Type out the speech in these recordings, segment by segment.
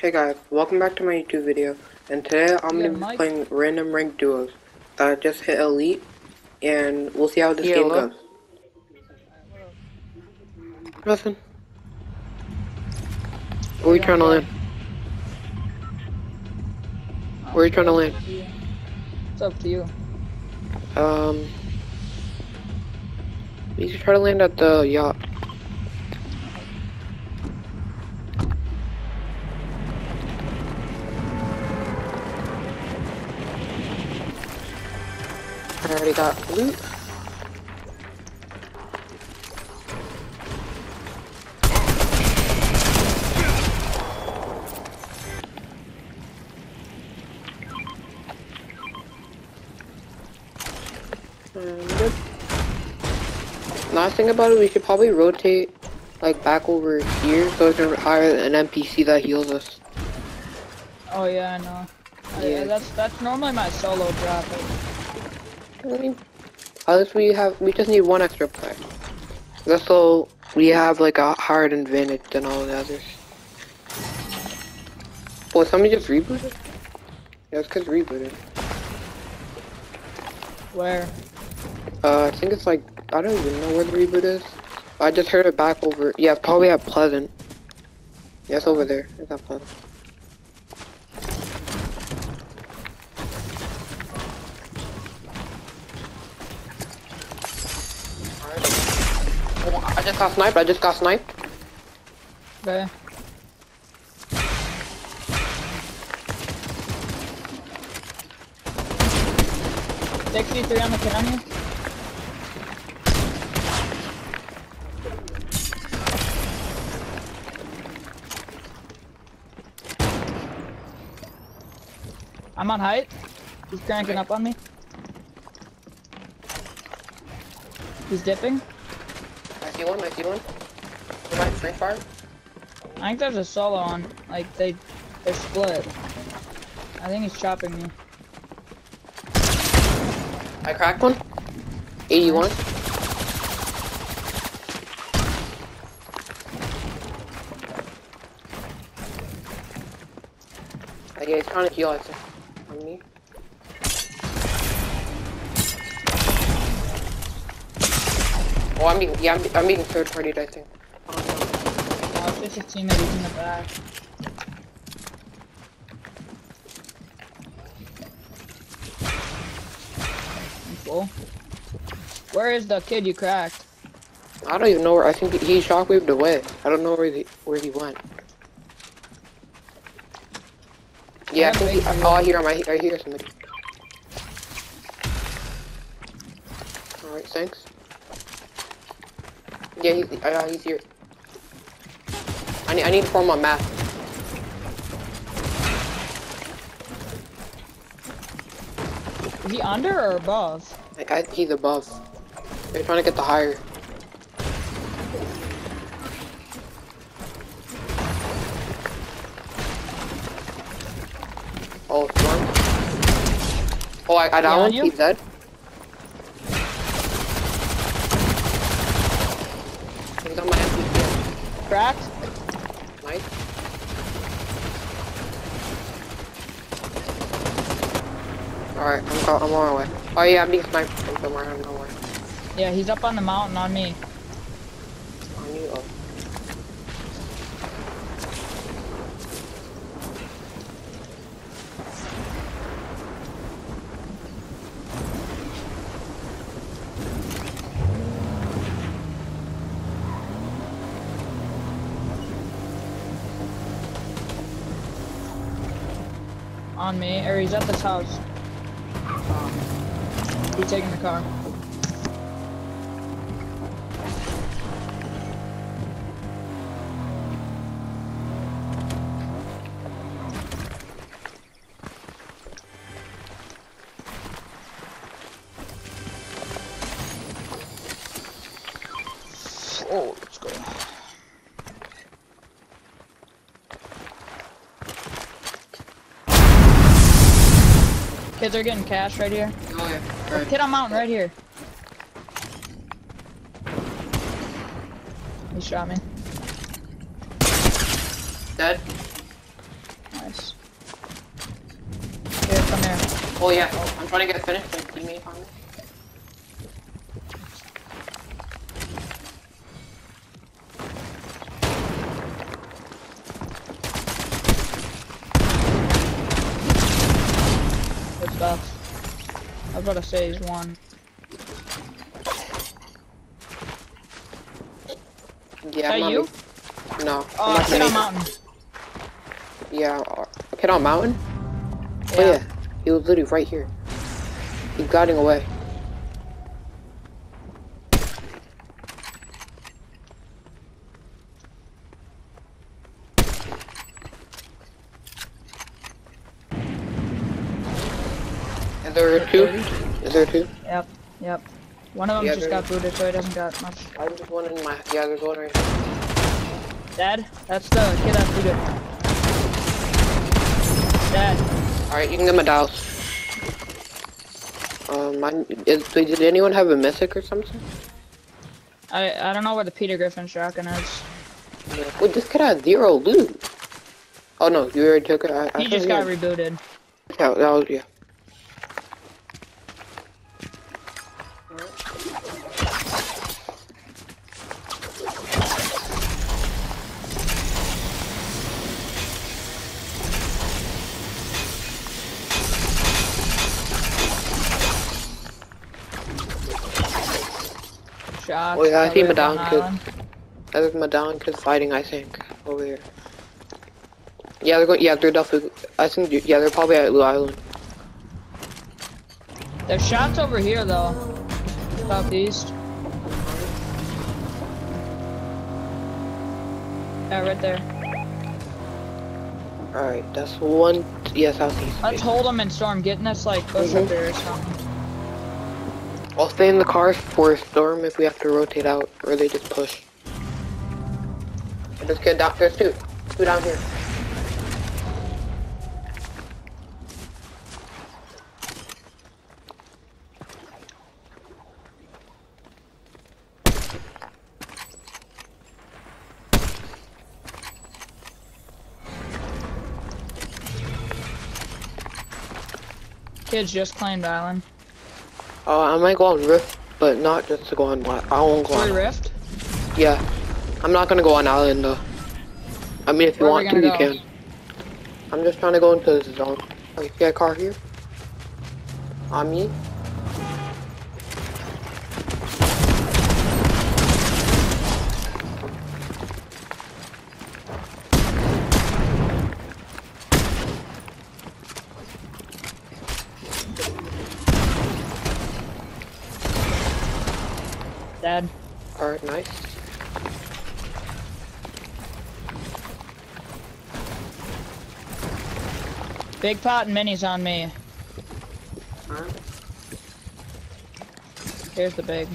Hey guys, welcome back to my YouTube video. And today I'm Yeah, gonna be Mike. playing random ranked duos. I just hit elite, and we'll see how this Yeah, game hello? goes. Nothing. Where are you trying to land? Where are you trying to land? It's up to you. Um, you should try to land at the yacht. Got loot. Um, good. Last thing about it, we should probably rotate like back over here so we can hire an NPC that heals us. Oh yeah, I know. I- Yeah. that's that's normally my solo drop. I mean, at least we have, we just need one extra player. That's so we have like a hard advantage than all the others. Boy, somebody just rebooted? Yeah, it's cause rebooted. Where? Uh, I think it's like, I don't even know where the reboot is. I just heard it back over, yeah, probably at Pleasant. Yeah, it's over there. It's at Pleasant. I just got sniped, I just got sniped. Okay. Sixty-three on the canyon. I'm on height. He's cranking up on me. He's dipping. One, I see one. Am I free fire? I think there's a solo on. Like they, they're split. I think he's chopping me. I cracked one. 81. Uh, yeah, he's trying to heal, I think. On me. Oh, I'm being, yeah, I'm, I'm being third partied, I think. Oh. Oh, it's a teammate in the back. I'm full. Where is the kid you cracked? I don't even know where, I think he shockwaved away. I don't know where he, where he went. Yeah, I think he, oh, I hear him, I, I hear somebody. Alright, thanks. Yeah, he's, uh, he's here. I need, I need to form a map. Is he under or above? I, I, he's above. They're trying to get the higher. Oh, one. Oh, I, I Yeah, one. you? He's dead. He's on my MP. Cracked? Nice. Alright, I'm, I'm on my way. Oh yeah, I'm being sniped from somewhere. I don't know where. Yeah, he's up on the mountain on me. On you. Oh. On me, or he's at this house. He's taking the car. Oh, let's go. Kids are getting cash right here. Oh yeah. Hit Kid on mountain right here. He shot me. Dead. Nice. Here, come here. Oh yeah, oh, I'm trying to get finished. Like, teammate on. About to say he's one. Yeah, I'm Is you? No. I'm Oh, not gonna on mountain. Yeah, uh, kid on mountain? Yeah. Oh yeah, he was literally right here. He's guiding away. Is there two? Is there two? Yep, yep. One of them Yeah, just got booted, so he doesn't got much. I'm just one in my. Yeah, there's one right here. Dad, that's the kid that booted. Dad, Alright, you can get my dials. Um, mine, is, did anyone have a mythic or something? I I don't know where the Peter Griffin shotgun is. Wait, this kid has zero loot. Oh no, you already took it. I, I He thought just got had- rebooted. Yeah, that was yeah. Shots. Oh, yeah, I see him covered down, on kid. There's Madonna kid fighting, I think, over here. Yeah, they're going. Yeah, they're definitely. I think. Yeah, they're probably at Blue Island. There's shots over here though. Southeast. Yeah, right there. All right, that's one. Yeah, southeast. Let's hold them and storm. Getting this like push Mhm. up there or something. I'll stay in the car for a storm if we have to rotate out, or they just push. This kid down. There's two. Two down here. Kids just claimed island. Uh, I might go on Rift, but not just to go on. I won't go on. rift. Yeah, I'm not gonna go on Island though. I mean, if you Where want to, you can. I'm just trying to go into this zone. Oh, you got a car here? On me? Big pot and minis on me. Here's the big.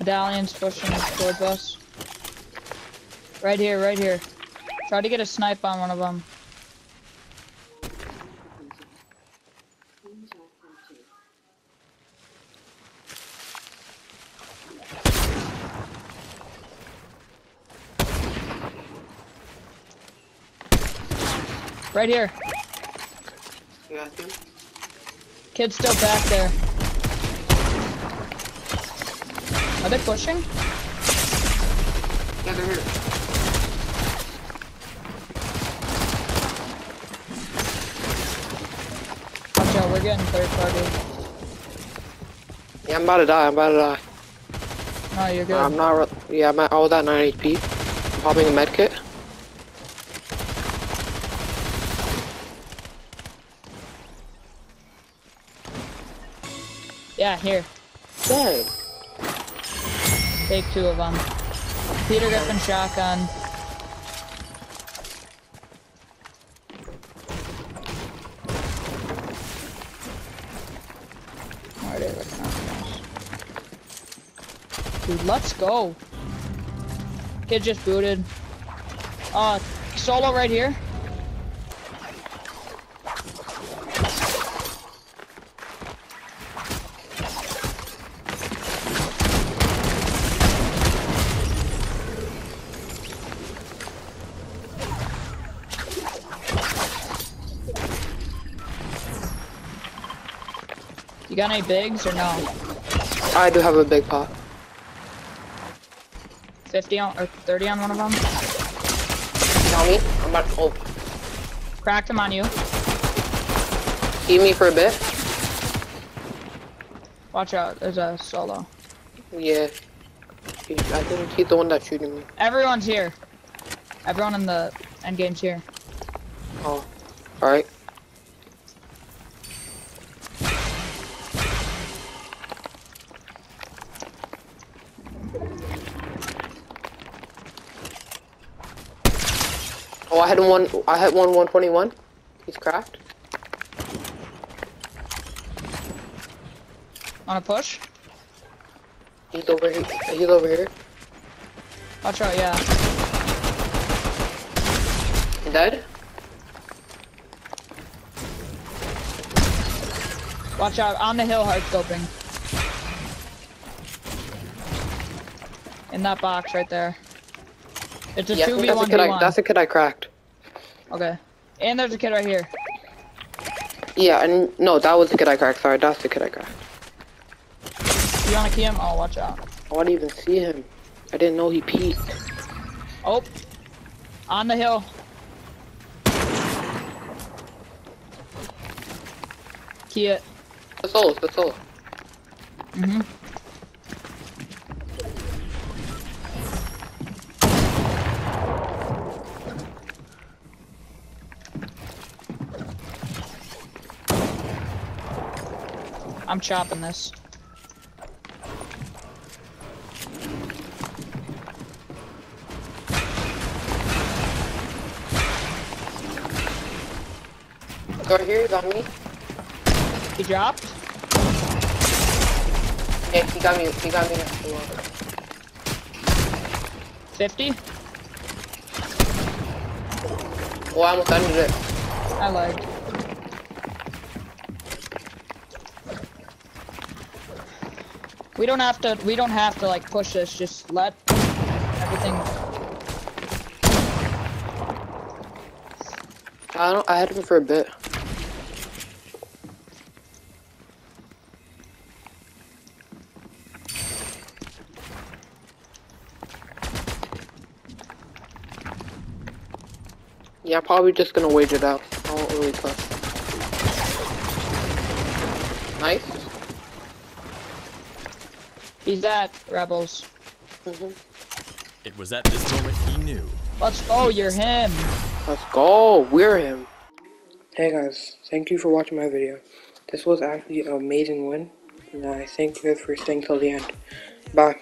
Medallions pushing towards us. Right here, right here. Try to get a snipe on one of them. Right here. You got him? Kid's still back there. Are they pushing? Yeah, they're here. Watch out, we're getting third party. Yeah, I'm about to die. I'm about to die. No, you're good. I'm not. re- Yeah, I'm at, I was at 9 HP. I'm popping a med kit. yeah, here. Dang. Take two of them. Peter Griffin shotgun. Where are they looking at us? Dude, let's go. Kid just booted. Uh, solo right here. Got any bigs or no? I do have a big pot. 50 on or 30 on one of them? Tell me. I'm about to oh, Cracked him on you. see me for a bit. Watch out, there's a solo. Yeah. He- I think he's the one that's shooting me. Everyone's here. Everyone in the end game's here. Oh. Alright. Oh, I had one. I had one 121. He's cracked. On a push? He's over here. He's over here. Watch out, yeah. Dead. Watch out, on the hill, hard scoping. In that box right there. It's a Yeah, I think that's a 2v1v1. kid. That's a kid I cracked. Okay. And there's a kid right here. Yeah, and no, that was the kid I cracked. Sorry, that's the kid I cracked. You wanna key him? Oh, watch out. I didn't even see him. I didn't know he peeked. Oh. On the hill. Key it. The soul. The soul. Mm-hmm. I'm chopping this. Go here. He's on me. He dropped? Yeah, he got me. He got me. next to the wall. 50? Oh, I almost ended it. I lagged. We don't have to, we don't have to like push this, just let everything, I don't. I had him for a bit. Yeah, I'm probably just gonna wait it out. I won't really push. Nice. He's at Rebels. hmm It was at this moment he knew. Let's go, you're him. Let's go. We're him. Hey guys, thank you for watching my video. This was actually an amazing win, and I thank you guys for staying till the end. Bye.